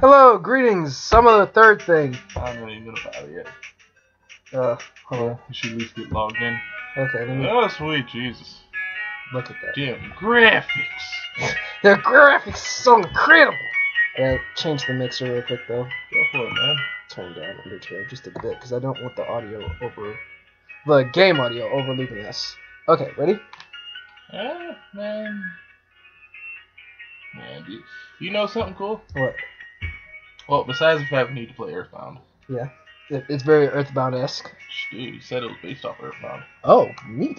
Hello, greetings. Some of the third thing. I'm not even gonna bother yet. Uh, hold on. You should at least get logged in. Okay, let me Oh, sweet Jesus. look at that. Damn graphics. The graphics are so incredible. Yeah, change the mixer real quick though. Go for it, man. Turn down Undertale just a bit because I don't want the audio over, the game audio overlooping us. Okay, ready? Ah, man. Man, do you, know something cool? What? Well, besides the fact we need to play Earthbound. It, it's very Earthbound esque. Dude, you said it was based off Earthbound. Oh, neat.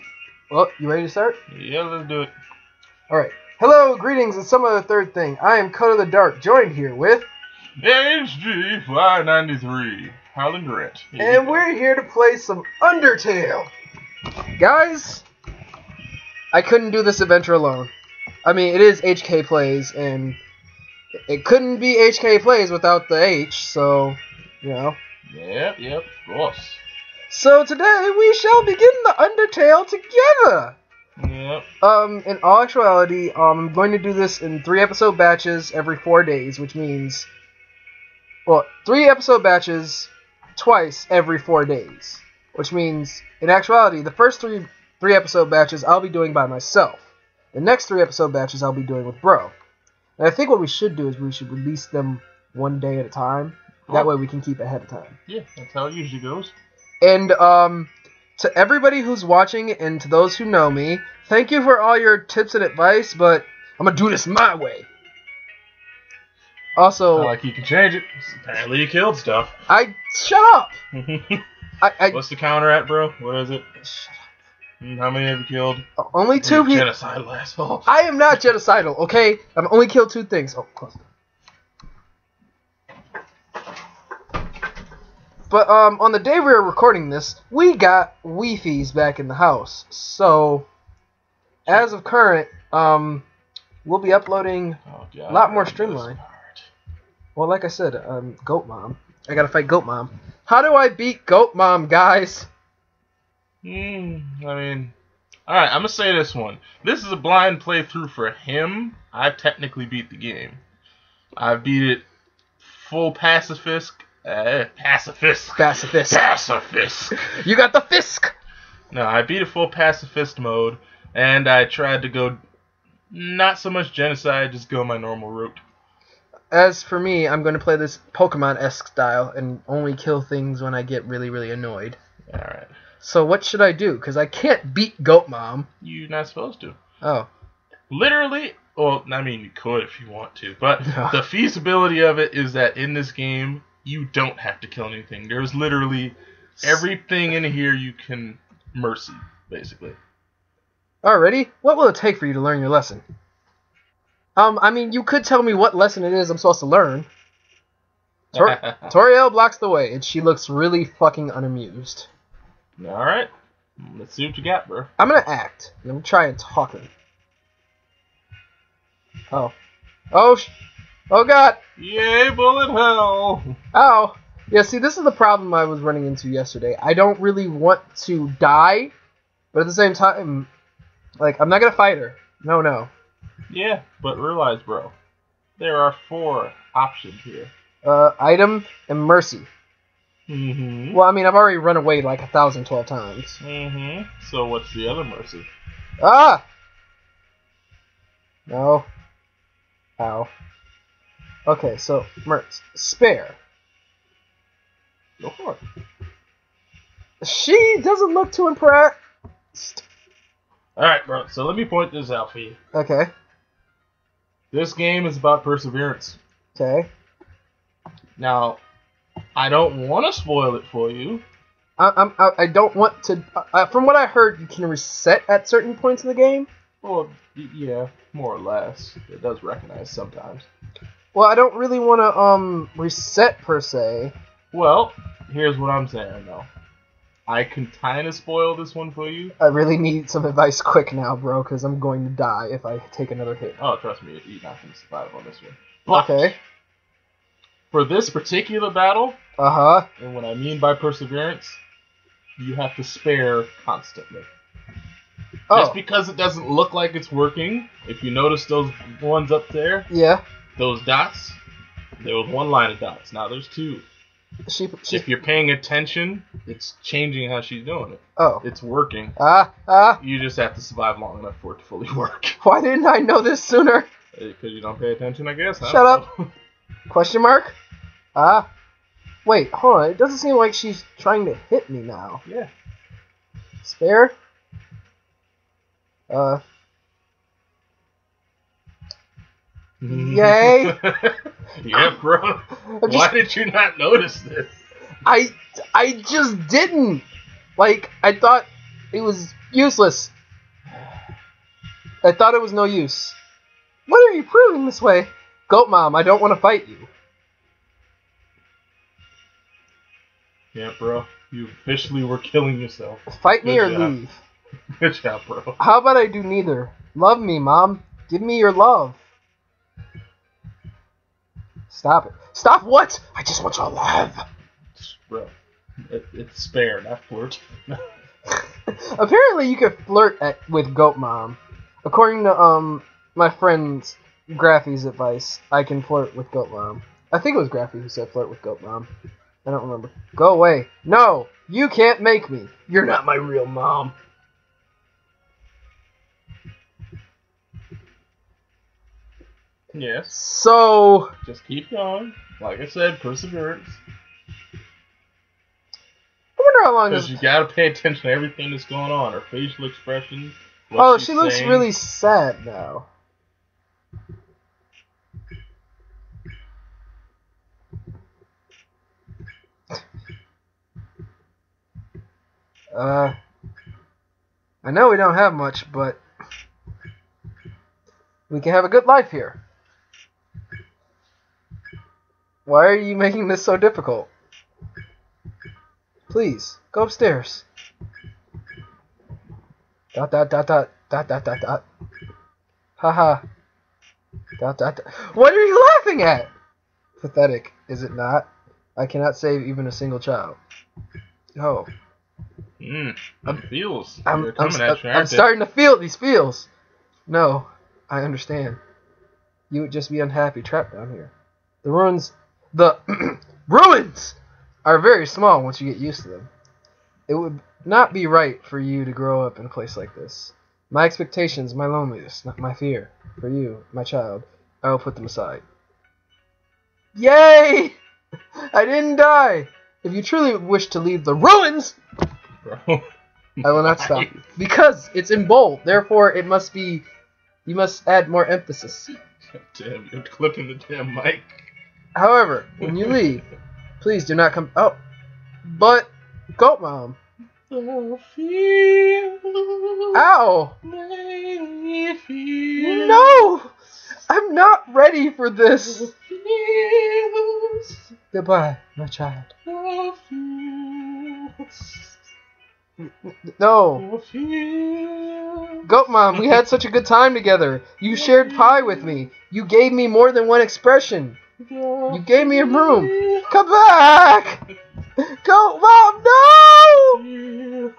Well, you ready to start? Yeah, let's do it. All right. Hello, greetings, and some other third thing. I am Code of the Dark, joined here with, HG593. Howland Grant. And we're here to play some Undertale. Guys, I couldn't do this adventure alone. I mean, it is HK Plays, and it couldn't be HK Plays without the H, so, you know. Yep, yep, of course. So today we shall begin the Undertale together. Yep. Um, in all actuality, um, I'm going to do this in three episode batches every four days, which means, well, three episode batches twice every four days, which means, in actuality, the first three three episode batches I'll be doing by myself. The next three episode batches I'll be doing with Bro. And I think what we should do is we should release them one day at a time. That way we can keep ahead of time. Yeah, that's how it usually goes. And um, to everybody who's watching and to those who know me, thank you for all your tips and advice, but I'm gonna do this my way. Also, Not like you can change it. Apparently you killed stuff. I shut up. I, I What's the counter at, bro? What is it? Hmm, How many have you killed? up. only two people. Genocidal asshole. I am not genocidal, okay? I've only killed two things. Oh, close. But um, on the day we were recording this, we got Wi-Fi's back in the house. So, as of current, um, we'll be uploading. Oh, God. Lot more streamlined. Well, like I said, um, Goat Mom. I gotta fight Goat Mom. How do I beat Goat Mom, guys? Hmm, I mean, alright, I'm gonna say this one. This is a blind playthrough for him. I technically beat the game. I beat it full pacifist. Uh, pacifist. Pacifist. Pacifist. You got the Fisk. No, I beat a full pacifist mode, and I tried to go not so much genocide, just go my normal route. As for me, I'm gonna play this Pokemon-esque style and only kill things when I get really, really annoyed. Alright. So what should I do? Because I can't beat Goat Mom. You're not supposed to. Oh, Literally, well, I mean, you could if you want to, but No. the feasibility of it is that in this game, you don't have to kill anything. There's literally everything in here you can mercy, basically. already? What will it take for you to learn your lesson? Um, I mean, you could tell me what lesson it is I'm supposed to learn. Tor- Toriel blocks the way, and she looks really fucking unamused. Alright, let's see what you got, bro. I'm gonna act. I'm gonna try and talk her. Oh. Oh, sh- oh god. Yay, bullet hell! Oh. Yeah, see, this is the problem I was running into yesterday. I don't really want to die, but at the same time, like, I'm not gonna fight her. No, no. Yeah, but realize, bro, there are four options here. Uh, item and mercy. Mm-hmm. Well, I mean, I've already run away like a thousand, twelve times. Mm-hmm. So what's the other mercy? Ah! No. Ow. Okay, so, mercy. Spare. Go for it. She doesn't look too impressed. Alright, bro, so let me point this out for you. Okay. This game is about perseverance. Okay. Now, I don't want to spoil it for you. I, I'm, I, I don't want to. Uh, from what I heard, you can reset at certain points in the game. Well, yeah, more or less. It does recognize sometimes. Well, I don't really want to um reset per se. Well, here's what I'm saying though. I can kind of spoil this one for you. I really need some advice quick now, bro, because I'm going to die if I take another hit. Oh, trust me, you're not going to survive on this one. But Okay. For this particular battle, Uh huh. and what I mean by perseverance, you have to spare constantly. Oh. Just because it doesn't look like it's working, if you notice those ones up there, Yeah. those dots, There was one line of dots. Now there's two. She, she If you're paying attention, it's changing how she's doing it. oh It's working. ah ah. You just have to survive long enough for it to fully work. Why didn't I know this sooner? Because you don't pay attention, I guess. Shut don't up. Question mark? Ah. Wait, hold on. It doesn't seem like she's trying to hit me now. yeah. Spare? Uh, Yay. yeah, bro. I Why did you not notice this? I, I just didn't. Like, I thought it was useless. I thought it was no use. What are you proving this way? Goat mom, I don't want to fight you. Yeah, bro. You officially were killing yourself. Fight me Good or job. leave. Good job, bro. How about I do neither? Love me, mom. Give me your love. Stop it. Stop what? I just want your love. Bro. It, it's spare, not flirt. Apparently, you can flirt at, with Goat Mom. According to um my friend's Graffy's advice, I can flirt with Goat Mom. I think it was Graffy who said flirt with Goat Mom. I don't remember. Go away. No, you can't make me. You're not my real mom. yes. So, Just keep going. Like I said, perseverance. I wonder how long Because you gotta pay attention to everything that's going on. Her facial expressions. Oh, she looks really sad now. Uh, I know we don't have much, but we can have a good life here. Why are you making this so difficult? Please, go upstairs. Dot dot dot dot dot dot dot dot. Haha. Dot dot dot. What are you laughing at? Pathetic, is it not? I cannot save even a single child. Oh, Mm, it feels. I'm, I'm, you, I'm starting to feel these feels. No, I understand. You would just be unhappy trapped down here. The ruins, the ruins, are very small once you get used to them. It would not be right for you to grow up in a place like this. My expectations, my loneliness, not my fear for you, my child, I will put them aside. Yay! I didn't die. If you truly wish to leave the ruins, Bro. I will not stop you. Because it's in bold, therefore it must be. You must add more emphasis. Damn, you're clipping the damn mic. However, when you leave, please do not come. Oh, but goat mom. Ow! Ow! No, I'm not ready for this. Goodbye, my child. No, goat mom. We had such a good time together. You shared pie with me. You gave me more than one expression. You gave me a room. Come back! Goat mom, no!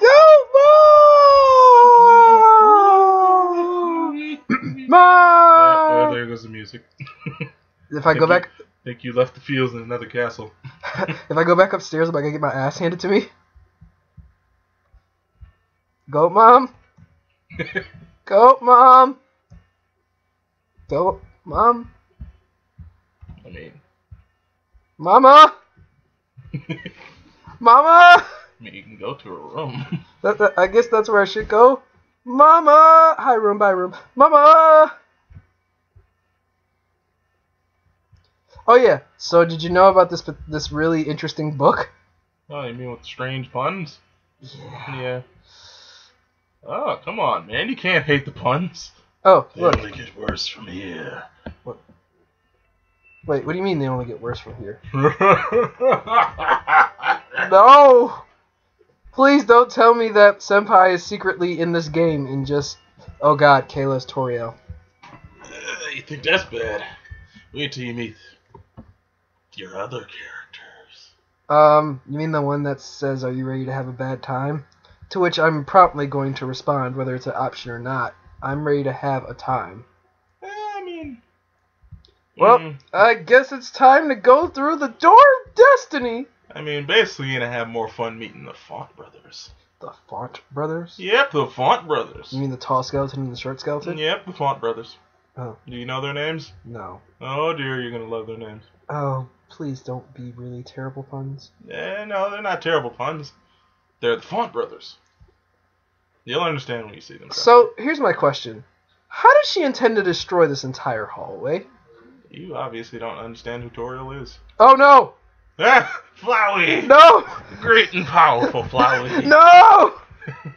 Goat mom! There, Mom! there goes the music. If I go back, I think you left the fields in another castle. if I go back upstairs, am I gonna get my ass handed to me? Goat mom, goat mom, goat mom, I mean, mama, mama. I mean, you can go to a room. That, that- I guess that's where I should go. Mama! Hi, room, bye, room. Mama! Oh yeah. So did you know about this this really interesting book? oh, you mean with strange puns? Yeah. Yeah. Oh, come on, man. You can't hate the puns. Oh, They look. only get worse from here. What? Wait, what do you mean they only get worse from here? No! Please don't tell me that Senpai is secretly in this game and just. Oh god, Kayla's Toriel. Uh, you think that's bad? Wait till you meet your other characters. Um, you mean the one that says, Are you ready to have a bad time? To which I'm promptly going to respond, whether it's an option or not. I'm ready to have a time. Eh, I mean, Well, Mm, I guess it's time to go through the door of destiny. I mean, basically, you're gonna have more fun meeting the Font brothers. The Font brothers? Yep, the Font brothers. You mean the tall skeleton and the short skeleton? Yep, the Font brothers. Oh. Do you know their names? No. Oh dear, you're gonna love their names. Oh, please don't be really terrible puns. Eh, no, they're not terrible puns. They're the Font brothers. You'll understand when you see them. So, here's my question. How does she intend to destroy this entire hallway? You obviously don't understand who Toriel is. Oh no! Ah, Flowey! No! Great and powerful Flowey. No!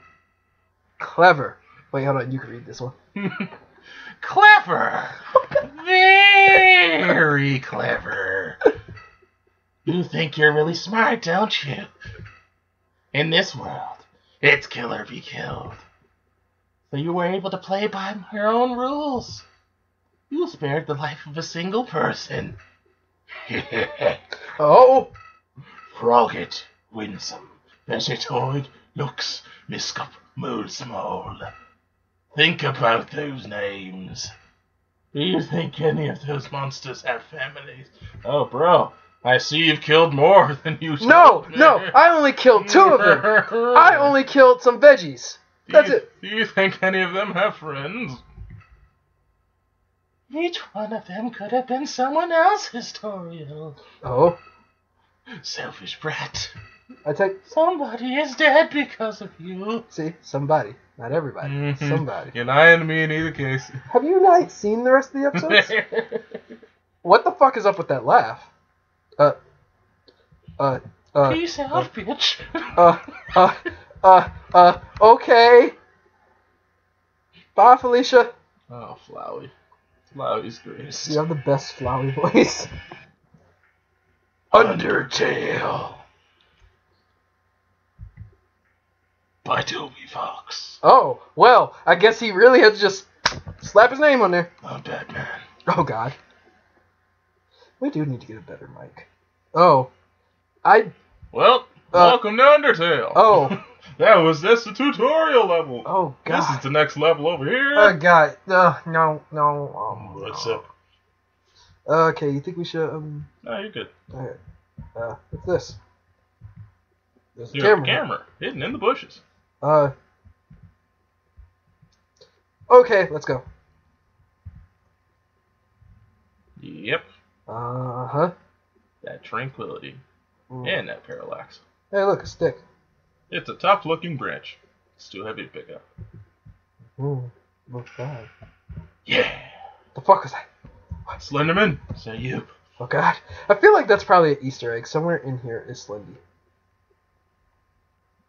Clever. Wait, hold on. You can read this one. clever! Very clever. You think you're really smart, don't you? In this world, it's kill or be killed. So you were able to play by your own rules. You spared the life of a single person. Oh! Froggit, Whimsun, Vegetoid, Loox, Miscup, Moldsmal. Think about those names. Do you think any of those monsters have families? Oh, bro, I see you've killed more than you No! No! I only killed two of them! I only killed some veggies. Do That's you- it. Do you think any of them have friends? Each one of them could have been someone else's Toriel. Oh. Selfish brat. I take. Somebody is dead because of you. See? Somebody. Not everybody. Mhm. Somebody. You're lying to me in either case. Have you not seen the rest of the episodes? what the fuck is up with that laugh? Uh. Uh. Uh. Peace out, bitch. Uh. Uh. Uh. Uh. Okay. Bye, Felicia. oh, Flowey. Flowey's greatest. You have the best flowery voice. Undertale. By Toby Fox. Oh, well, I guess he really had to just slap his name on there. I'm Batman. Oh, God. We do need to get a better mic. Oh. I. Well, Uh, welcome to Undertale. Oh. that was that's the tutorial level. Oh, god, This is the next level over here. Oh, God. Uh, no, no. Um, What's up? Okay, you think we should, um. No, you're good. Alright. Uh, what's this? There's a There's camera. camera hidden in the bushes. Uh. Okay, let's go. Yep. Uh huh. That tranquility Mm. and that parallax. Hey, look, a stick. It's a tough looking branch. It's too heavy to pick up. Ooh, looks bad. Yeah. The fuck is that? Slenderman, is that you? Oh god. I feel like that's probably an Easter egg. Somewhere in here is Slendy.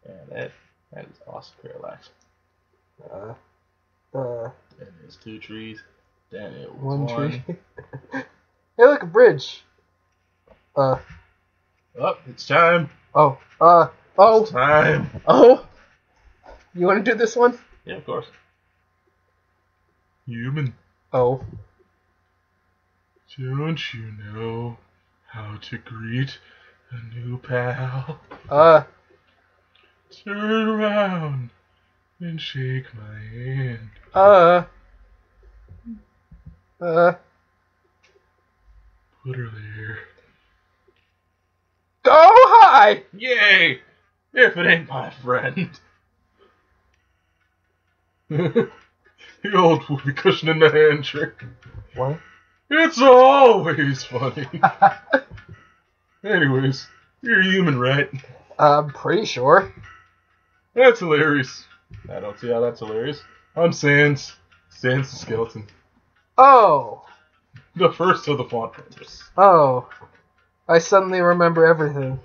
Yeah, that that is awesome parallax. Uh, uh, And there's two trees. Then it was one one. tree. hey, look, a bridge. Uh, Oh, it's time. oh, uh, oh, It's Time. oh. You want to do this one? Yeah, of course. Human, Oh. don't you know how to greet a new pal? Uh, Turn around and shake my hand. uh, uh. Put her there. Oh, hi! Yay! If it ain't my friend. the old whoopee cushion in the hand trick. What? It's always funny. Anyways, you're human, right? I'm pretty sure. That's hilarious. I don't see how that's hilarious. I'm Sans. Sans the skeleton. Oh, The first of the font brothers. oh. I suddenly remember everything.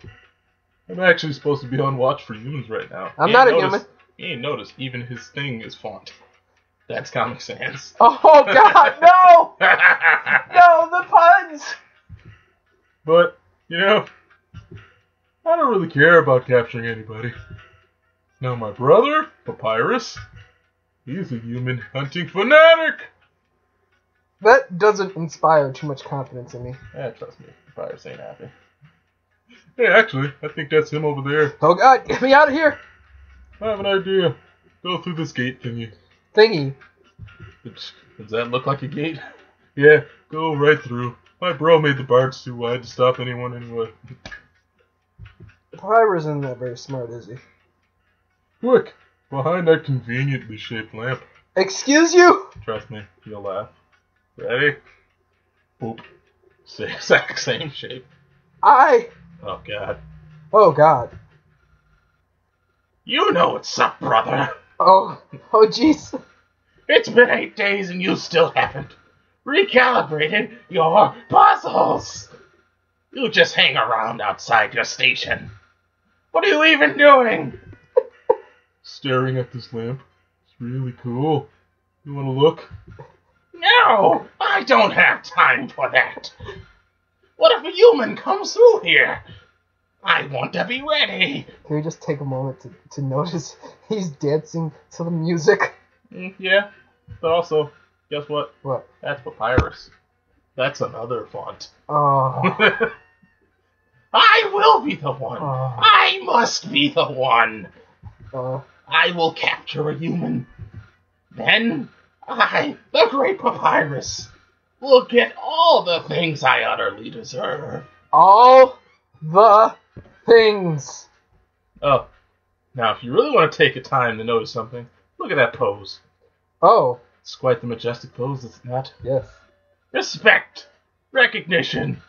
I'm actually supposed to be on watch for humans right now. I'm You not a noticed- human. You ain't noticed, even his thing is font. That's Comic Sans. Oh God, no! No, the puns! But, you know, I don't really care about capturing anybody. Now, my brother, Papyrus, he's a human hunting fanatic. That doesn't inspire too much confidence in me. Yeah, trust me, Papyrus ain't happy. Hey, actually, I think that's him over there. Oh God, get me out of here! I have an idea. Go through this gate thingy. Thingy. Does does that look like a gate? Yeah, go right through. My bro made the bars too wide to stop anyone anyway. Papyrus isn't that very smart, is he? Quick, behind that conveniently shaped lamp. Excuse you? Trust me, you'll laugh. Ready? Boop. Same exact same shape. I. Oh god. Oh God. You know what's up, brother. Oh. Oh jeez. It's been eight days and you still haven't recalibrated your puzzles. You just hang around outside your station. What are you even doing? Staring at this lamp. It's really cool. You want to look? No, I don't have time for that. What if a human comes through here? I want to be ready. Can we just take a moment to, to notice he's dancing to the music? Mm, yeah, but also, guess what? What? That's Papyrus. That's another font. Oh. I will be the one. Oh. I must be the one. Uh, I will capture a human. Then I, the great Papyrus, will get all the things I utterly deserve. all the things. Oh, now if you really want to take a time to notice something, look at that pose. Oh, It's quite the majestic pose, is it not? yes. Respect, recognition.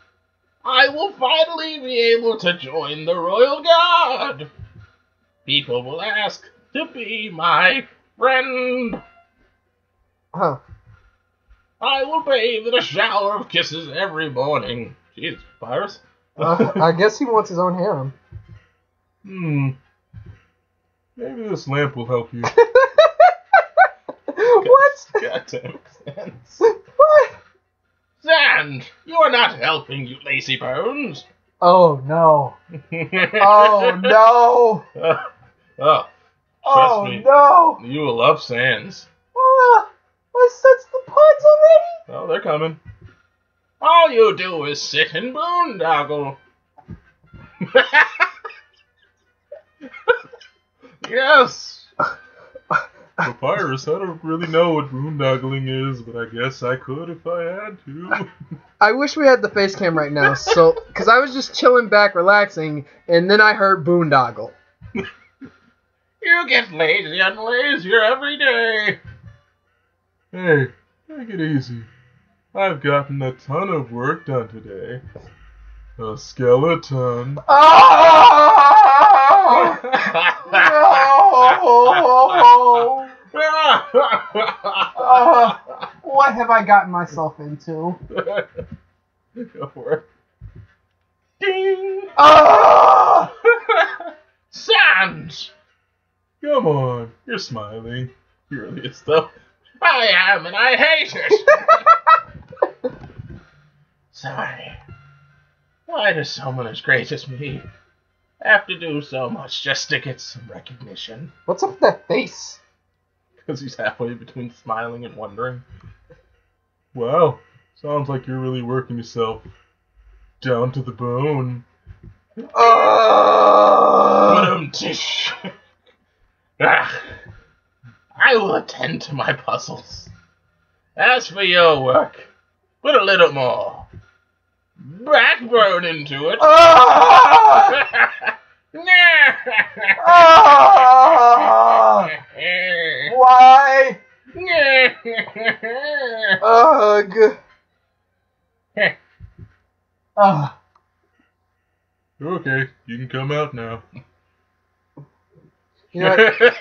I will finally be able to join the royal guard. People will ask to be my friend. Huh. I will bathe in a shower of kisses every morning. Jesus, Virus. Uh, I guess he wants his own harem. hmm. Maybe this lamp will help you. what? Goddamn Sans. What? Sans, you are not helping, you lazy bones. Oh no. Oh no. oh, oh, Oh me. no. you will love Sans. Ah, I sensed the puns already. Oh, they're coming. All you do is sit and boondoggle. yes. Papyrus, I don't really know what boondoggling is, but I guess I could if I had to. I wish we had the face cam right now, so because I was just chilling back, relaxing, and then I heard boondoggle. You get lazy and lazier every day. Hey, take it easy. I've gotten a ton of work done today. A skeleton. Oh! no! Uh, what have I gotten myself into? Go for it. Ding! Ah! Sans! Come on, you're smiling. You really is though. I am, and I hate it. Sorry. Why does someone as great as me have to do so much just to get some recognition? What's up with that face? Because he's halfway between smiling and wondering. Wow, sounds like you're really working yourself down to the bone. Uh, um, tish. Ah, I will attend to my puzzles. As for your work, put a little more backbone into it. ah! Ah! Why? Ugh. Ah. okay, you can come out now. You know what?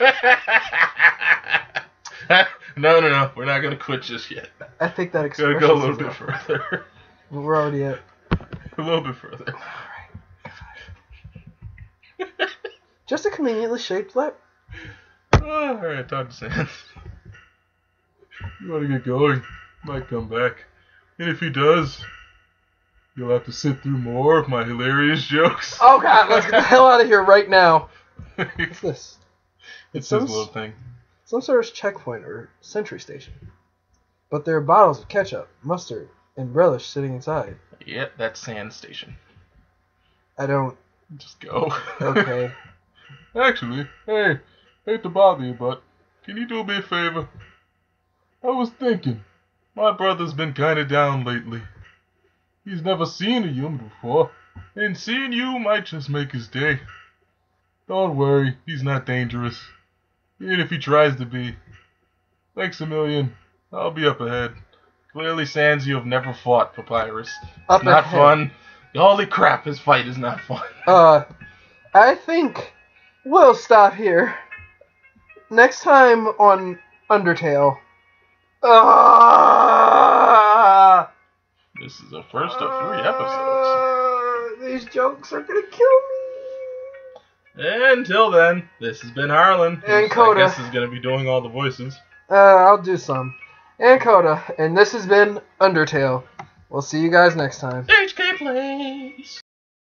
no, no, no. We're not gonna quit just yet. I think that Gotta go a little bit further. We're already at. a little bit further. All right. just a conveniently shaped lip. Oh, Alright, talk to Sans. You want to get going? Might come back. And if he does, you'll have to sit through more of my hilarious jokes. Oh god, let's get the hell out of here right now. What's it's his some- little thing. Some sort of checkpoint or sentry station. But there are bottles of ketchup, mustard, and relish sitting inside. Yep, that's Sand Station. I don't. Just go. Okay. Actually, hey, hate to bother you, but can you do me a favor? I was thinking, My brother's been kinda down lately. He's never seen a human before, and seeing you might just make his day. Don't worry, he's not dangerous. Even if he tries to be. Thanks a million. I'll be up ahead. Clearly, Sans, you have never fought Papyrus. Up not ahead. fun. Holy crap, his fight is not fun. Uh, I think we'll stop here. Next time on Undertale. Ah! This is the first of three episodes. Uh, these jokes are gonna kill me. Until then, this has been Harlan. And Kota. I guess is going to be doing all the voices. Uh, I'll do some. And Kota, and this has been Undertale. We'll see you guys next time. HK Plays.